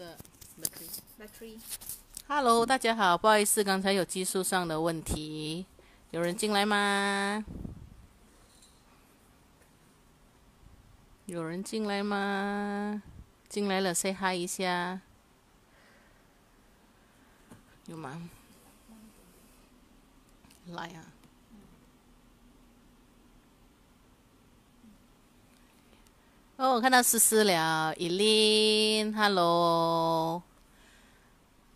的 battery。Hello，大家好，不好意思，刚才有技术上的问题，有人进来吗？有人进来吗？进来了，say hi 一下，有吗？来啊！我看到思思了，依琳，Hello。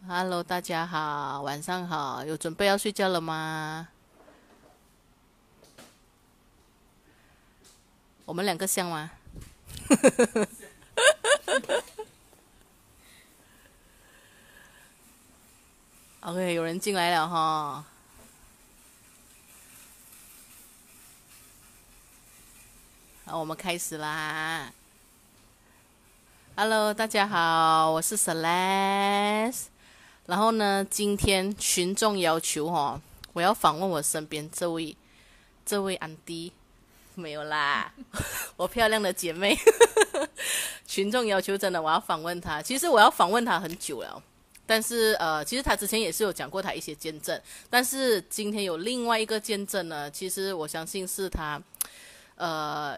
Hello，大家好，晚上好，有准备要睡觉了吗？我们两个像吗？OK，有人进来了哈。好，我们开始啦。Hello，大家好，我是 Celebs。然后呢，今天群众要求哈、哦，我要访问我身边这位这位安迪，没有啦，我漂亮的姐妹。群众要求真的，我要访问她。其实我要访问她很久了，但是呃，其实她之前也是有讲过她一些见证，但是今天有另外一个见证呢，其实我相信是她呃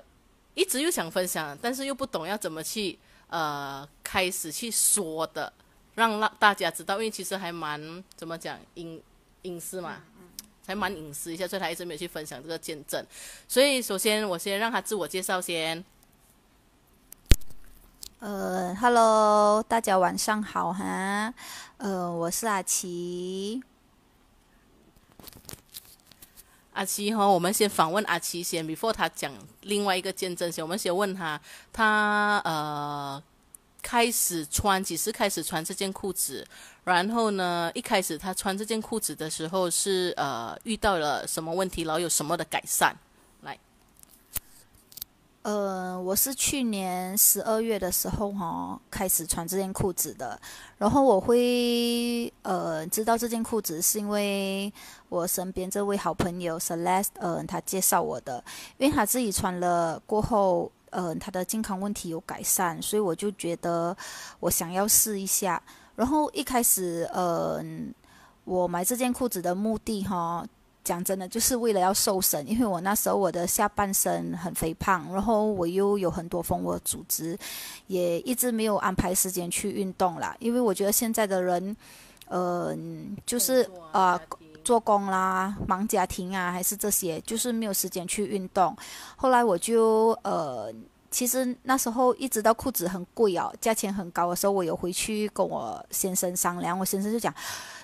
一直又想分享，但是又不懂要怎么去呃开始去说的。让让大家知道，因为其实还蛮怎么讲隐隐私嘛，还蛮隐私一下，所以他一直没有去分享这个见证。所以首先我先让他自我介绍先。呃，Hello，大家晚上好哈，呃，我是阿奇。阿奇哈，我们先访问阿奇先，before 他讲另外一个见证先，我们先问他，他呃。开始穿，几时开始穿这件裤子？然后呢，一开始他穿这件裤子的时候是呃遇到了什么问题，然后有什么的改善？来，呃，我是去年十二月的时候哈、哦、开始穿这件裤子的，然后我会呃知道这件裤子是因为我身边这位好朋友 Celeste 呃他介绍我的，因为他自己穿了过后。呃，他的健康问题有改善，所以我就觉得我想要试一下。然后一开始，呃，我买这件裤子的目的哈，讲真的就是为了要瘦身，因为我那时候我的下半身很肥胖，然后我又有很多蜂窝组织，也一直没有安排时间去运动啦。因为我觉得现在的人，呃，就是啊。做工啦，忙家庭啊，还是这些，就是没有时间去运动。后来我就呃，其实那时候一直到裤子很贵哦，价钱很高的时候，我有回去跟我先生商量，我先生就讲，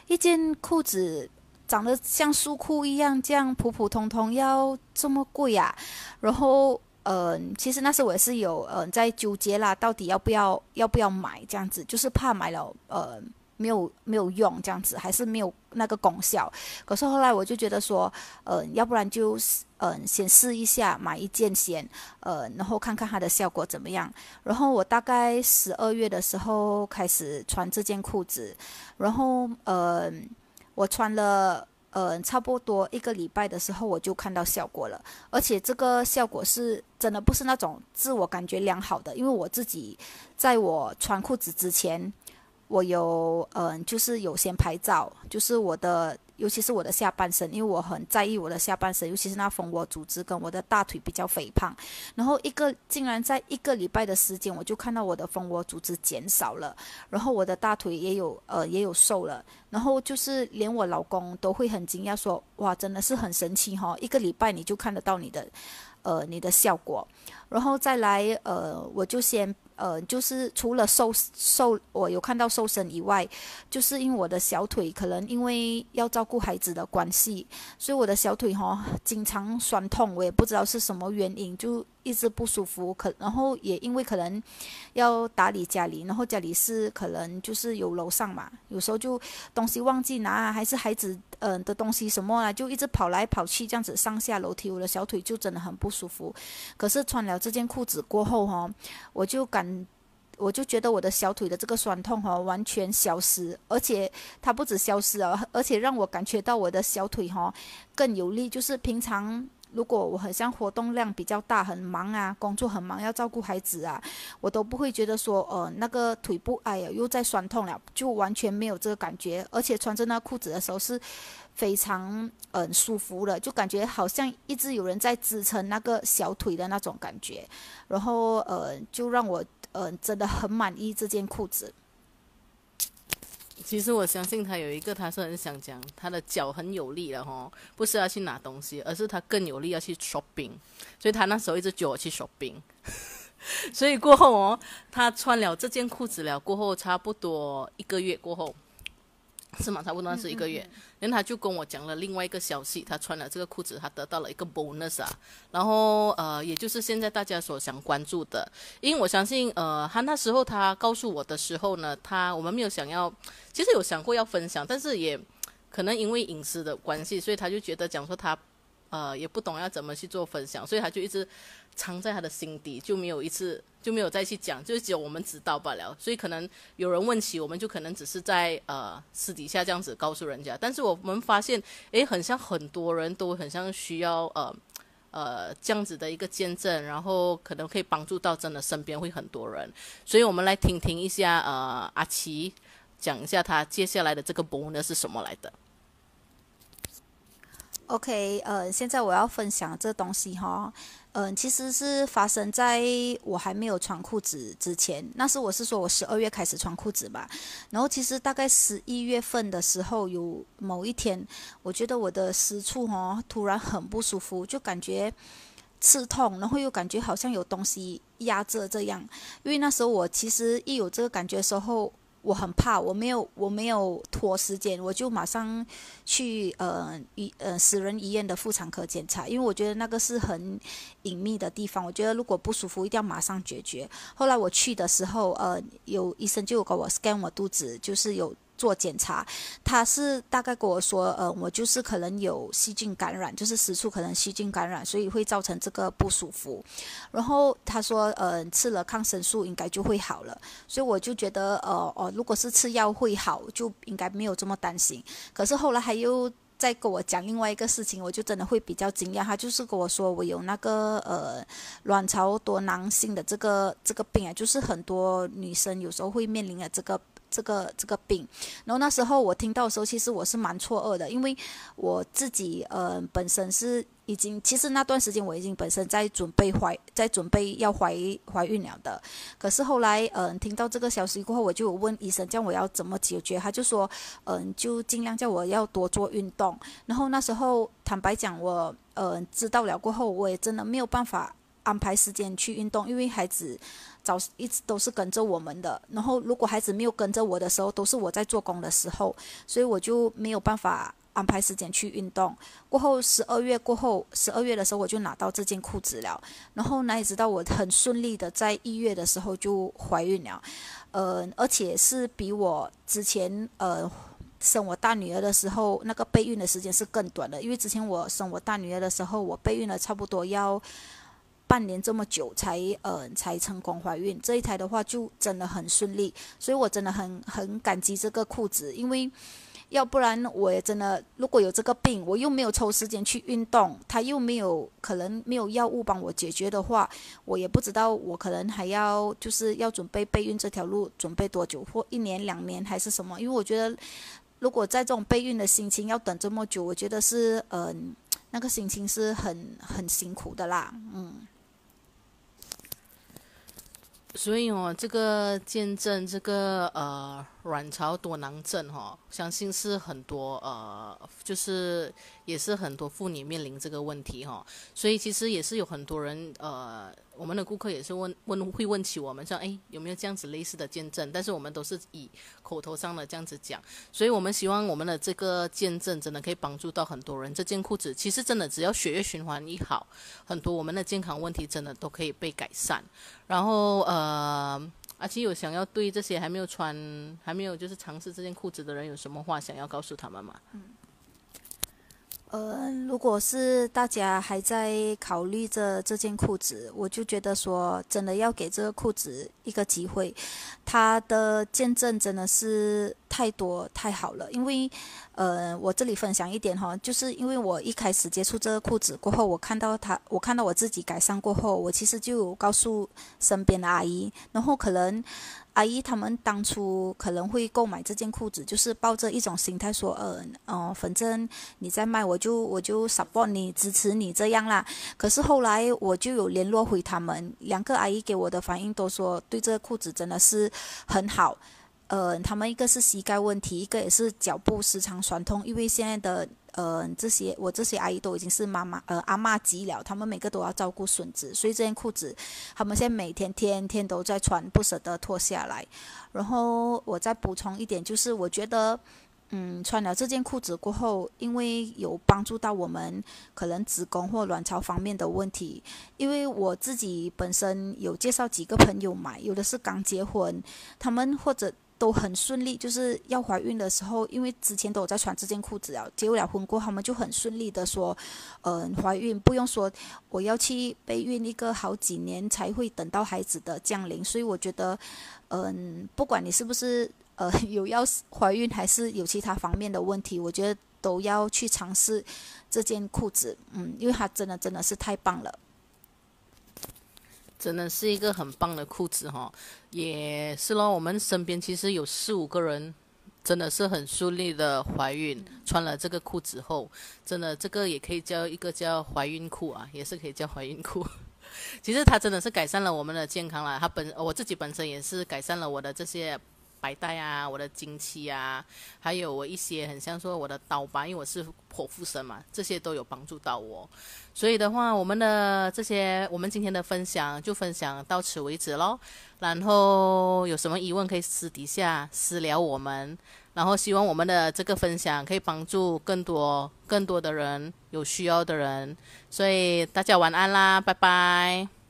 一件裤子长得像书裤一样，这样普普通通要这么贵啊？然后呃，其实那时候我也是有呃在纠结啦，到底要不要要不要买这样子，就是怕买了呃。没有没有用这样子，还是没有那个功效。可是后来我就觉得说，呃，要不然就嗯、先试一下，买一件先，呃，然后看看它的效果怎么样。然后我大概十二月的时候开始穿这件裤子，然后呃，我穿了呃差不多一个礼拜的时候，我就看到效果了。而且这个效果是真的不是那种自我感觉良好的，因为我自己在我穿裤子之前。我有嗯、就是有先拍照，就是我的，尤其是我的下半身，因为我很在意我的下半身，尤其是那蜂窝组织跟我的大腿比较肥胖。然后一个竟然在一个礼拜的时间，我就看到我的蜂窝组织减少了，然后我的大腿也有呃也有瘦了，然后就是连我老公都会很惊讶说，哇，真的是很神奇哈、一个礼拜你就看得到你的呃你的效果，然后再来呃我就先。呃，就是除了瘦瘦，我有看到瘦身以外，就是因为我的小腿可能因为要照顾孩子的关系，所以我的小腿哈、经常酸痛，我也不知道是什么原因，就一直不舒服。可然后也因为可能要打理家里，然后家里是可能就是有楼上嘛，有时候就东西忘记拿，还是孩子嗯、的东西什么啊，就一直跑来跑去这样子上下楼梯，我的小腿就真的很不舒服。可是穿了这件裤子过后哈、我就感。我就觉得我的小腿的这个酸痛哈、完全消失，而且它不止消失啊，而且让我感觉到我的小腿哈、更有力。就是平常如果我很像活动量比较大，很忙啊，工作很忙，要照顾孩子啊，我都不会觉得说，呃，那个腿部哎呀又在酸痛了，就完全没有这个感觉。而且穿着那裤子的时候是非常嗯舒服的，就感觉好像一直有人在支撑那个小腿的那种感觉。然后呃，就让我呃真的很满意这件裤子。其实我相信他有一个，他是很想讲他的脚很有力了哈，不是要去拿东西，而是他更有力要去 shopping，所以他那时候一直叫我去 shopping，所以过后哦，他穿了这件裤子了过后，差不多一个月过后。是吗？差不多是一个月，然后他就跟我讲了另外一个消息，他穿了这个裤子，他得到了一个 bonus 啊。然后呃，也就是现在大家所想关注的，因为我相信呃，他那时候他告诉我的时候呢，他我们没有想要，其实有想过要分享，但是也可能因为隐私的关系，所以他就觉得讲说他呃也不懂要怎么去做分享，所以他就一直。藏在他的心底，就没有一次就没有再去讲，就只有我们知道罢了。所以可能有人问起，我们就可能只是在呃私底下这样子告诉人家。但是我们发现，诶，很像很多人都很像需要呃呃这样子的一个见证，然后可能可以帮助到真的身边会很多人。所以我们来听听一下呃阿奇讲一下他接下来的这个 bonus 是什么来的。OK，呃，现在我要分享这东西哈，嗯，其实是发生在我还没有穿裤子之前。那是我是说我十二月开始穿裤子吧，然后其实大概十一月份的时候，有某一天，我觉得我的私处哈突然很不舒服，就感觉刺痛，然后又感觉好像有东西压着这样。因为那时候我其实一有这个感觉的时候。我很怕，我没有我没有拖时间，我就马上去呃医呃私人医院的妇产科检查，因为我觉得那个是很隐秘的地方，我觉得如果不舒服一定要马上解决。后来我去的时候，呃，有医生就给我 scan 我肚子，就是有。做检查，他是大概跟我说，呃，我就是可能有细菌感染，就是私处可能细菌感染，所以会造成这个不舒服。然后他说，呃，吃了抗生素应该就会好了。所以我就觉得，呃，哦，如果是吃药会好，就应该没有这么担心。可是后来还又再跟我讲另外一个事情，我就真的会比较惊讶。他就是跟我说，我有那个呃卵巢多囊性的这个这个病啊，就是很多女生有时候会面临的这个。这个这个病，然后那时候我听到的时候，其实我是蛮错愕的，因为我自己呃本身是已经，其实那段时间我已经本身在准备怀，在准备要怀怀孕了的。可是后来嗯听到这个消息过后，我就问医生叫我要怎么解决，他就说嗯就尽量叫我要多做运动。然后那时候坦白讲，我呃知道了过后，我也真的没有办法安排时间去运动，因为孩子。早一直都是跟着我们的，然后如果孩子没有跟着我的时候，都是我在做工的时候，所以我就没有办法安排时间去运动。过后十二月过后，十二月的时候我就拿到这件裤子了，然后哪里知道我很顺利的在一月的时候就怀孕了，呃，而且是比我之前呃生我大女儿的时候那个备孕的时间是更短的，因为之前我生我大女儿的时候，我备孕了差不多要。半年这么久才呃才成功怀孕，这一台的话就真的很顺利，所以我真的很很感激这个裤子，因为要不然我也真的如果有这个病，我又没有抽时间去运动，他又没有可能没有药物帮我解决的话，我也不知道我可能还要就是要准备备孕这条路准备多久，或一年两年还是什么？因为我觉得如果在这种备孕的心情要等这么久，我觉得是嗯那个心情是很很辛苦的啦，嗯。所以哦，这个见证这个呃卵巢多囊症哈，相信是很多呃，就是也是很多妇女面临这个问题哈。所以其实也是有很多人呃。我们的顾客也是问问会问起我们说，哎，有没有这样子类似的见证？但是我们都是以口头上的这样子讲，所以我们希望我们的这个见证真的可以帮助到很多人。这件裤子其实真的只要血液循环一好，很多我们的健康问题真的都可以被改善。然后呃，阿七有想要对这些还没有穿、还没有就是尝试这件裤子的人有什么话想要告诉他们吗？嗯。呃，如果是大家还在考虑着这件裤子，我就觉得说，真的要给这个裤子一个机会。它的见证真的是太多太好了，因为，呃，我这里分享一点哈，就是因为我一开始接触这个裤子过后，我看到它，我看到我自己改善过后，我其实就有告诉身边的阿姨，然后可能。阿姨他们当初可能会购买这件裤子，就是抱着一种心态说，呃，哦，反正你在卖，我就我就 support 你，支持你这样啦。可是后来我就有联络回他们，两个阿姨给我的反应都说，对这个裤子真的是很好。呃，他们一个是膝盖问题，一个也是脚部时常酸痛，因为现在的。呃，这些我这些阿姨都已经是妈妈呃阿妈级了，他们每个都要照顾孙子，所以这件裤子他们现在每天天天都在穿，不舍得脱下来。然后我再补充一点，就是我觉得，嗯，穿了这件裤子过后，因为有帮助到我们可能子宫或卵巢方面的问题，因为我自己本身有介绍几个朋友买，有的是刚结婚，他们或者。都很顺利，就是要怀孕的时候，因为之前都有在穿这件裤子啊。结不了婚过，他们就很顺利的说，嗯，怀孕不用说，我要去备孕一个好几年才会等到孩子的降临。所以我觉得，嗯，不管你是不是呃有要怀孕，还是有其他方面的问题，我觉得都要去尝试这件裤子，嗯，因为它真的真的是太棒了。真的是一个很棒的裤子哈，也是咯。我们身边其实有四五个人，真的是很顺利的怀孕，穿了这个裤子后，真的这个也可以叫一个叫怀孕裤啊，也是可以叫怀孕裤。其实它真的是改善了我们的健康了，它本我自己本身也是改善了我的这些。白带啊，我的经期啊，还有我一些很像说我的刀疤，因为我是剖腹生嘛，这些都有帮助到我。所以的话，我们的这些，我们今天的分享就分享到此为止喽。然后有什么疑问可以私底下私聊我们。然后希望我们的这个分享可以帮助更多更多的人，有需要的人。所以大家晚安啦，拜拜。